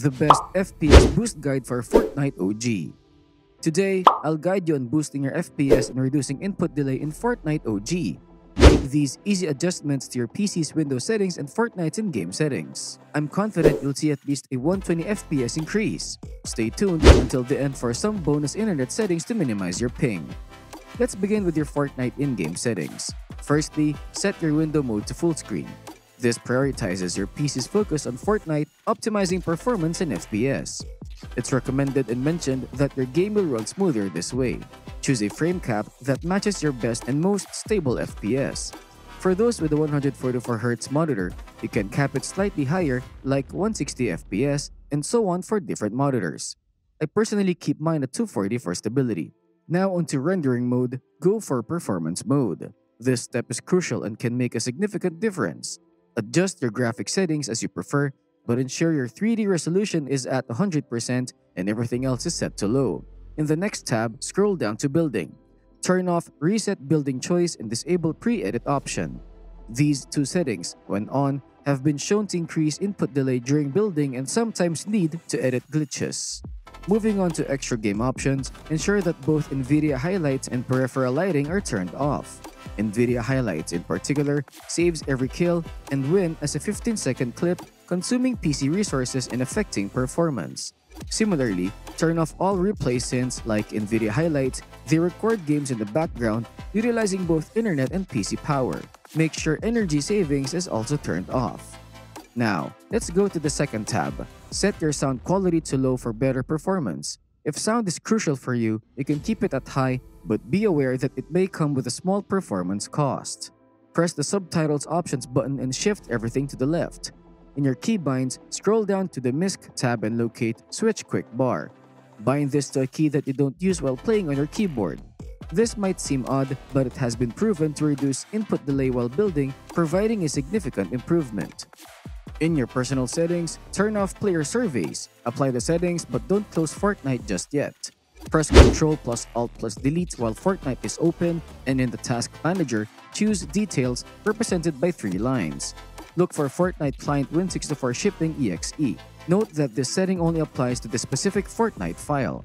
the best FPS boost guide for Fortnite OG. Today, I'll guide you on boosting your FPS and reducing input delay in Fortnite OG. Make these easy adjustments to your PC's Windows settings and Fortnite's in-game settings. I'm confident you'll see at least a 120 FPS increase. Stay tuned until the end for some bonus internet settings to minimize your ping. Let's begin with your Fortnite in-game settings. Firstly, set your window mode to full screen. This prioritizes your PC's focus on Fortnite, optimizing performance and FPS. It's recommended and mentioned that your game will run smoother this way. Choose a frame cap that matches your best and most stable FPS. For those with a 144Hz monitor, you can cap it slightly higher like 160 FPS and so on for different monitors. I personally keep mine at 240 for stability. Now onto rendering mode, go for performance mode. This step is crucial and can make a significant difference. Adjust your graphic settings as you prefer, but ensure your 3D resolution is at 100% and everything else is set to low. In the next tab, scroll down to Building. Turn off Reset Building Choice and disable Pre-Edit option. These two settings, when on, have been shown to increase input delay during building and sometimes lead to edit glitches. Moving on to extra game options, ensure that both NVIDIA highlights and peripheral lighting are turned off. NVIDIA highlights in particular saves every kill and win as a 15-second clip, consuming PC resources and affecting performance. Similarly, turn off all replay since, like NVIDIA highlights, they record games in the background utilizing both internet and PC power. Make sure energy savings is also turned off. Now, let's go to the second tab. Set your sound quality to low for better performance. If sound is crucial for you, you can keep it at high, but be aware that it may come with a small performance cost. Press the subtitles options button and shift everything to the left. In your keybinds, scroll down to the MISC tab and locate Switch Quick Bar. Bind this to a key that you don't use while playing on your keyboard. This might seem odd, but it has been proven to reduce input delay while building, providing a significant improvement. In your personal settings, turn off player surveys. Apply the settings but don't close Fortnite just yet. Press Ctrl plus Alt plus Delete while Fortnite is open, and in the Task Manager, choose Details represented by three lines. Look for Fortnite Client Win64 Shipping EXE. Note that this setting only applies to the specific Fortnite file.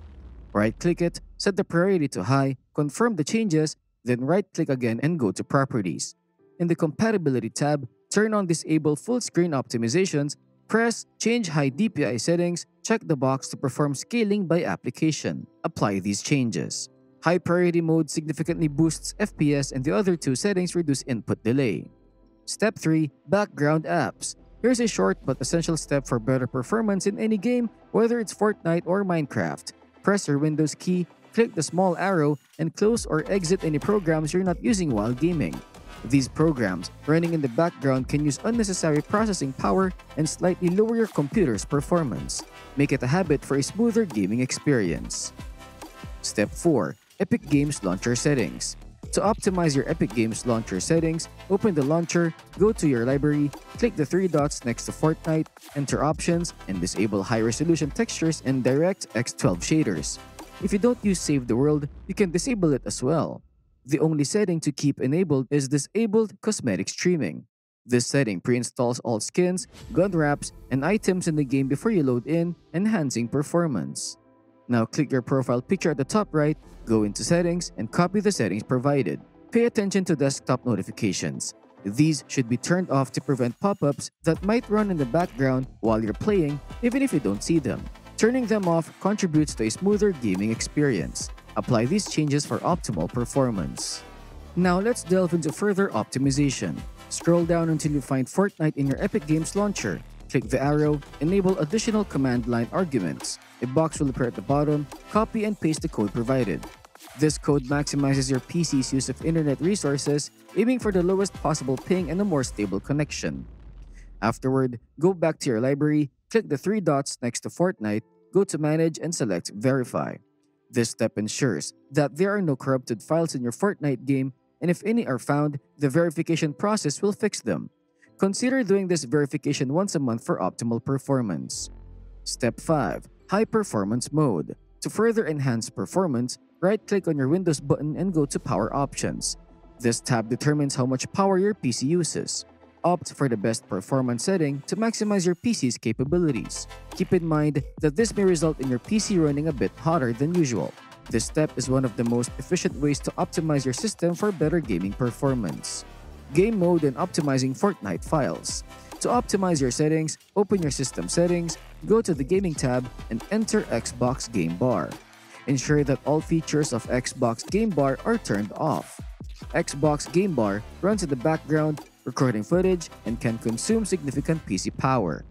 Right-click it, set the priority to High, confirm the changes, then right-click again and go to Properties. In the Compatibility tab, turn on Disable Full Screen Optimizations, press Change High DPI Settings, check the box to perform scaling by application. Apply these changes. High Priority Mode significantly boosts FPS and the other two settings reduce input delay. Step 3. Background Apps Here's a short but essential step for better performance in any game, whether it's Fortnite or Minecraft. Press your Windows key, click the small arrow, and close or exit any programs you're not using while gaming. These programs running in the background can use unnecessary processing power and slightly lower your computer's performance. Make it a habit for a smoother gaming experience. Step 4. Epic Games Launcher Settings To optimize your Epic Games Launcher settings, open the launcher, go to your library, click the three dots next to Fortnite, enter options, and disable high-resolution textures and DirectX 12 shaders. If you don't use Save the World, you can disable it as well. The only setting to keep enabled is Disabled Cosmetic Streaming. This setting pre-installs all skins, gun wraps, and items in the game before you load in, enhancing performance. Now click your profile picture at the top right, go into settings, and copy the settings provided. Pay attention to desktop notifications. These should be turned off to prevent pop-ups that might run in the background while you're playing even if you don't see them. Turning them off contributes to a smoother gaming experience. Apply these changes for optimal performance. Now let's delve into further optimization. Scroll down until you find Fortnite in your Epic Games launcher. Click the arrow, enable additional command line arguments. A box will appear at the bottom, copy and paste the code provided. This code maximizes your PC's use of internet resources, aiming for the lowest possible ping and a more stable connection. Afterward, go back to your library, click the three dots next to Fortnite, go to Manage and select Verify. This step ensures that there are no corrupted files in your Fortnite game and if any are found, the verification process will fix them. Consider doing this verification once a month for optimal performance. Step 5. High Performance Mode To further enhance performance, right-click on your Windows button and go to Power Options. This tab determines how much power your PC uses. Opt for the best performance setting to maximize your PC's capabilities. Keep in mind that this may result in your PC running a bit hotter than usual. This step is one of the most efficient ways to optimize your system for better gaming performance. Game mode and optimizing Fortnite files. To optimize your settings, open your system settings, go to the gaming tab, and enter Xbox Game Bar. Ensure that all features of Xbox Game Bar are turned off. Xbox Game Bar runs in the background, recording footage, and can consume significant PC power.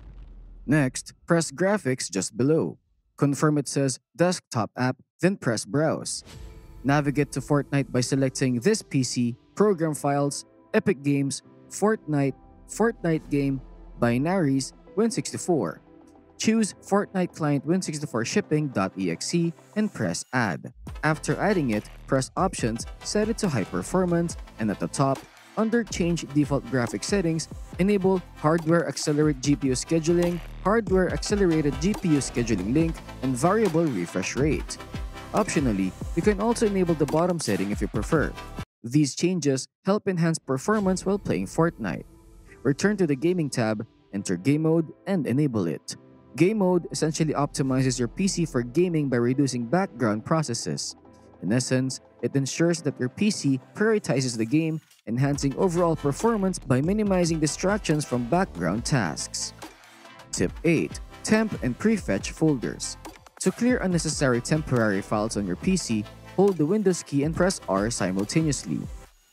Next, press Graphics just below. Confirm it says Desktop app, then press Browse. Navigate to Fortnite by selecting this PC, Program Files, Epic Games, Fortnite, Fortnite Game, Binaries, Win64. Choose Fortnite Client Win64 Shipping.exe and press Add. After adding it, press Options, set it to High Performance, and at the top, under Change Default Graphic Settings, enable Hardware Accelerate GPU Scheduling, Hardware Accelerated GPU Scheduling Link, and Variable Refresh Rate. Optionally, you can also enable the bottom setting if you prefer. These changes help enhance performance while playing Fortnite. Return to the Gaming tab, enter Game Mode, and enable it. Game Mode essentially optimizes your PC for gaming by reducing background processes. In essence, it ensures that your PC prioritizes the game, enhancing overall performance by minimizing distractions from background tasks. Tip 8. Temp and Prefetch folders. To clear unnecessary temporary files on your PC, hold the Windows key and press R simultaneously.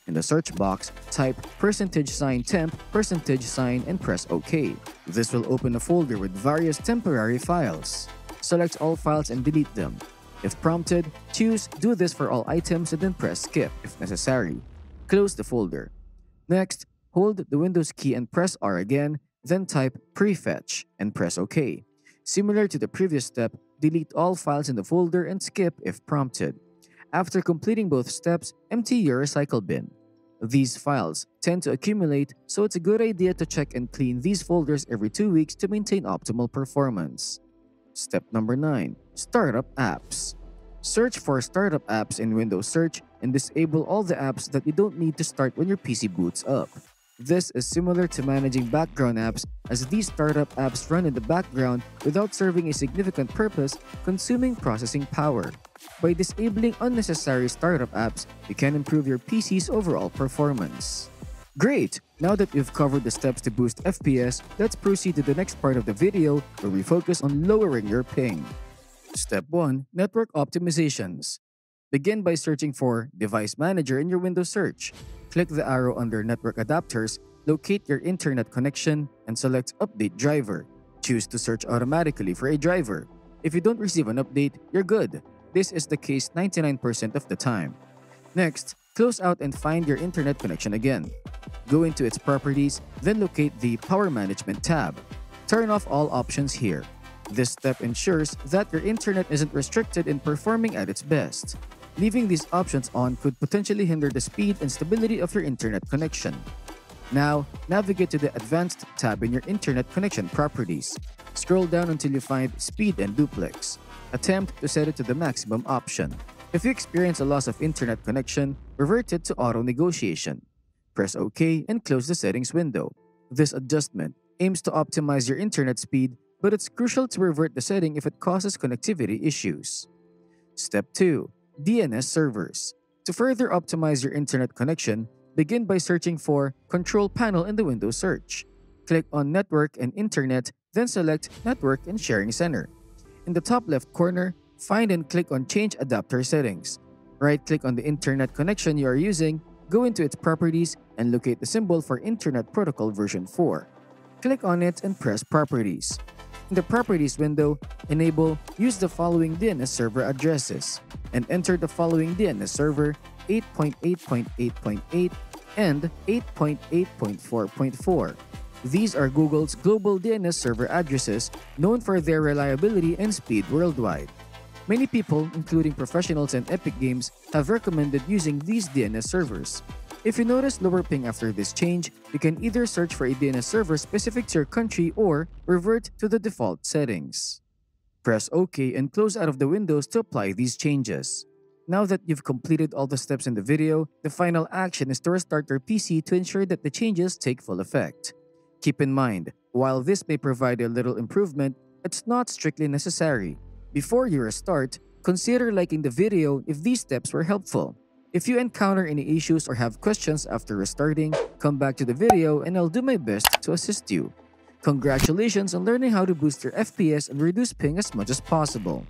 In the search box, type percentage sign temp, percentage sign, and press OK. This will open a folder with various temporary files. Select all files and delete them. If prompted, choose Do this for all items and then press Skip if necessary. Close the folder. Next, hold the Windows key and press R again, then type Prefetch and press OK. Similar to the previous step, delete all files in the folder and skip if prompted. After completing both steps, empty your recycle bin. These files tend to accumulate, so it's a good idea to check and clean these folders every two weeks to maintain optimal performance. Step number 9. Startup Apps Search for startup apps in Windows Search and disable all the apps that you don't need to start when your PC boots up. This is similar to managing background apps as these startup apps run in the background without serving a significant purpose, consuming processing power. By disabling unnecessary startup apps, you can improve your PC's overall performance. Great! Now that we've covered the steps to boost FPS, let's proceed to the next part of the video where we focus on lowering your ping. Step 1. Network Optimizations Begin by searching for Device Manager in your Windows search. Click the arrow under Network Adapters, locate your internet connection, and select Update Driver. Choose to search automatically for a driver. If you don't receive an update, you're good. This is the case 99% of the time. Next, close out and find your internet connection again. Go into its properties, then locate the Power Management tab. Turn off all options here. This step ensures that your internet isn't restricted in performing at its best. Leaving these options on could potentially hinder the speed and stability of your internet connection. Now, navigate to the Advanced tab in your internet connection properties. Scroll down until you find Speed and Duplex. Attempt to set it to the maximum option. If you experience a loss of internet connection, revert it to auto negotiation. Press OK and close the settings window. This adjustment aims to optimize your internet speed, but it's crucial to revert the setting if it causes connectivity issues. Step 2. DNS servers. To further optimize your internet connection, begin by searching for Control Panel in the Windows search. Click on Network and Internet, then select Network and Sharing Center. In the top left corner, find and click on Change Adapter Settings. Right-click on the internet connection you are using, go into its properties, and locate the symbol for Internet Protocol version 4. Click on it and press Properties. In the Properties window, enable Use the following DNS server addresses and enter the following DNS server 8.8.8.8 and 8.8.4.4. These are Google's global DNS server addresses known for their reliability and speed worldwide. Many people, including professionals and Epic Games, have recommended using these DNS servers. If you notice lower ping after this change, you can either search for a DNS server specific to your country or revert to the default settings. Press OK and close out of the windows to apply these changes. Now that you've completed all the steps in the video, the final action is to restart your PC to ensure that the changes take full effect. Keep in mind, while this may provide a little improvement, it's not strictly necessary. Before you restart, consider liking the video if these steps were helpful. If you encounter any issues or have questions after restarting, come back to the video and I'll do my best to assist you. Congratulations on learning how to boost your FPS and reduce ping as much as possible.